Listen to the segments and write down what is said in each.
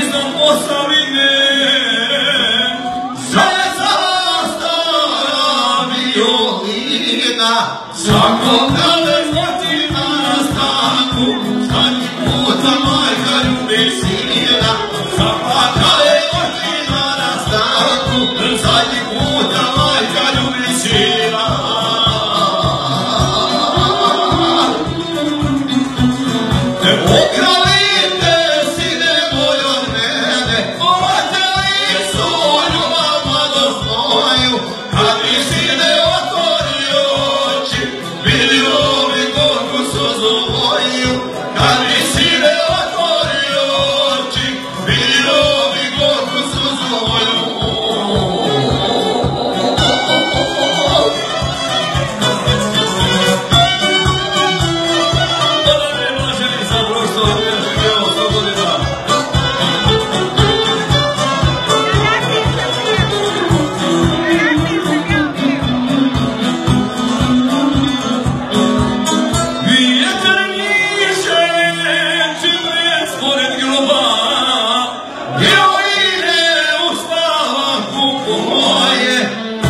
iznad Posavine Železa stavio vina Žako kader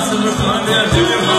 Nasıl bir tanrı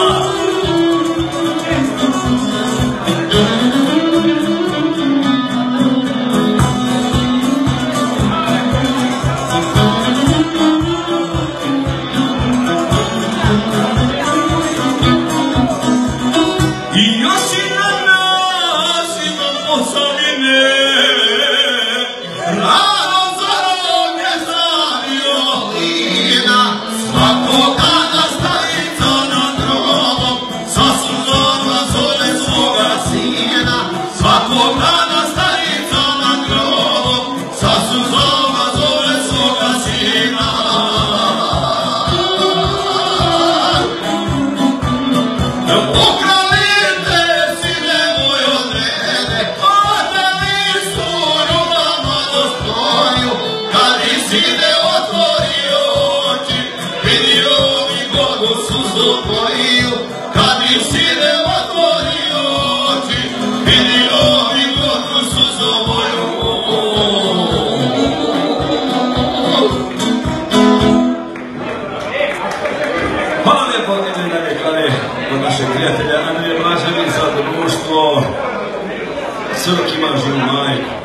bajo prijatelja Andrije Blažević za društvo Crkima Žilmajka.